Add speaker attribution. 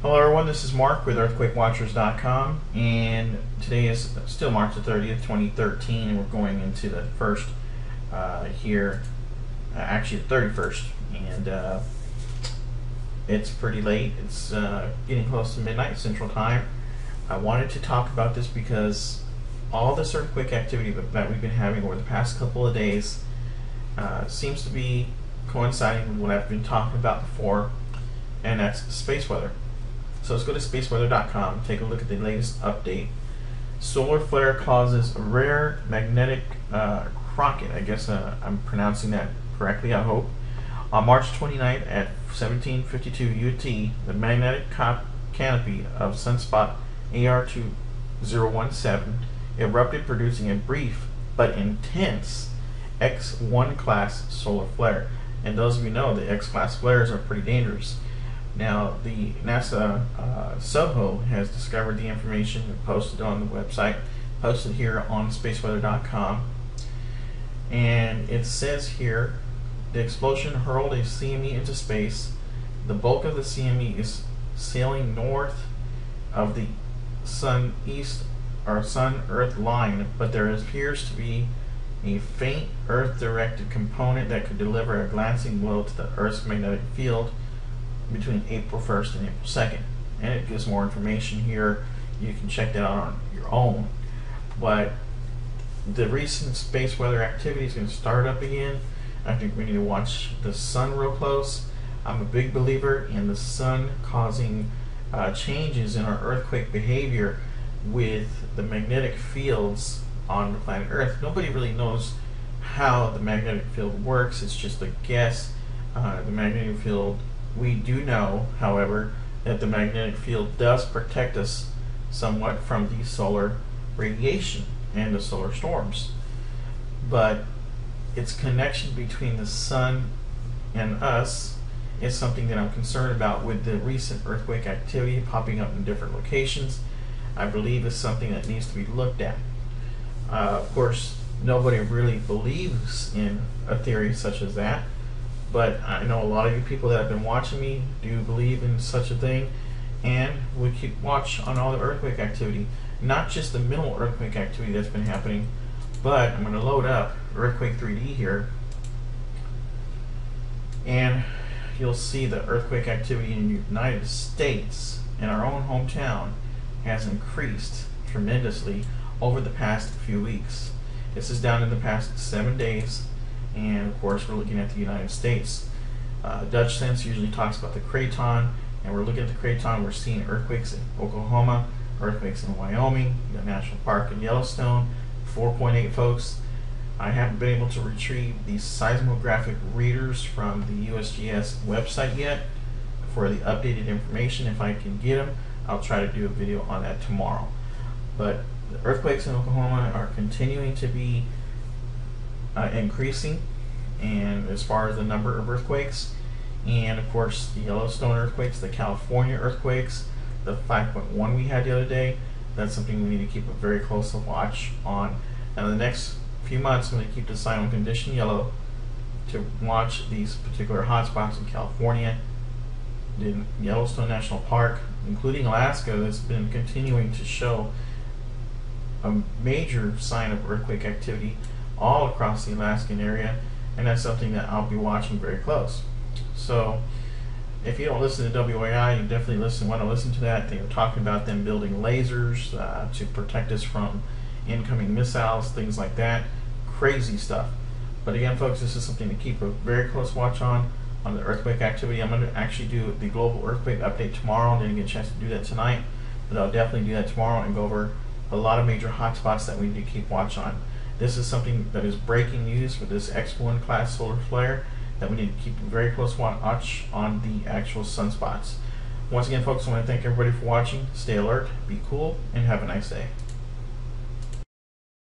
Speaker 1: Hello everyone, this is Mark with EarthquakeWatchers.com and today is still March the 30th, 2013 and we're going into the first uh, here, uh, actually the 31st and uh, it's pretty late, it's uh, getting close to midnight central time. I wanted to talk about this because all this earthquake activity that we've been having over the past couple of days uh, seems to be coinciding with what I've been talking about before and that's space weather. So let's go to spaceweather.com, take a look at the latest update. Solar flare causes a rare magnetic uh, crocket. I guess uh, I'm pronouncing that correctly, I hope. On March 29th at 1752 UT, the magnetic canopy of sunspot AR2017 erupted, producing a brief but intense X1 class solar flare. And those of you know, the X class flares are pretty dangerous. Now, the NASA uh, SOHO has discovered the information and posted on the website, posted here on spaceweather.com. And it says here the explosion hurled a CME into space. The bulk of the CME is sailing north of the sun east or sun earth line, but there appears to be a faint earth directed component that could deliver a glancing blow to the earth's magnetic field between April 1st and April 2nd. And it gives more information here. You can check that out on your own. But the recent space weather activity is going to start up again. I think we need to watch the sun real close. I'm a big believer in the sun causing uh, changes in our earthquake behavior with the magnetic fields on the planet Earth. Nobody really knows how the magnetic field works. It's just a guess. Uh, the magnetic field we do know, however, that the magnetic field does protect us somewhat from the solar radiation and the solar storms. But its connection between the sun and us is something that I'm concerned about with the recent earthquake activity popping up in different locations. I believe is something that needs to be looked at. Uh, of course, nobody really believes in a theory such as that. But I know a lot of you people that have been watching me do believe in such a thing, and we keep watch on all the earthquake activity, not just the minimal earthquake activity that's been happening, but I'm going to load up Earthquake 3D here, and you'll see the earthquake activity in the United States, in our own hometown, has increased tremendously over the past few weeks. This is down in the past seven days and of course we're looking at the United States. Uh, Dutchsinse usually talks about the craton, and we're looking at the craton. We're seeing earthquakes in Oklahoma, earthquakes in Wyoming, the National Park in Yellowstone, 4.8 folks. I haven't been able to retrieve the seismographic readers from the USGS website yet for the updated information. If I can get them, I'll try to do a video on that tomorrow. But the earthquakes in Oklahoma are continuing to be uh, increasing, and as far as the number of earthquakes, and of course the Yellowstone earthquakes, the California earthquakes, the 5.1 we had the other day, that's something we need to keep a very close watch on. And in the next few months, I'm going to keep the sign on condition yellow to watch these particular hotspots in California, in Yellowstone National Park, including Alaska, that's been continuing to show a major sign of earthquake activity all across the Alaskan area, and that's something that I'll be watching very close. So, if you don't listen to WOAI, you definitely listen. Want to listen to that? They were talking about them building lasers uh, to protect us from incoming missiles, things like that. Crazy stuff. But again, folks, this is something to keep a very close watch on on the earthquake activity. I'm going to actually do the global earthquake update tomorrow. I didn't get a chance to do that tonight, but I'll definitely do that tomorrow and go over a lot of major hotspots that we need to keep watch on. This is something that is breaking news for this X1 class solar flare that we need to keep a very close watch on the actual sunspots. Once again, folks, I want to thank everybody for watching. Stay alert, be cool, and have a nice day.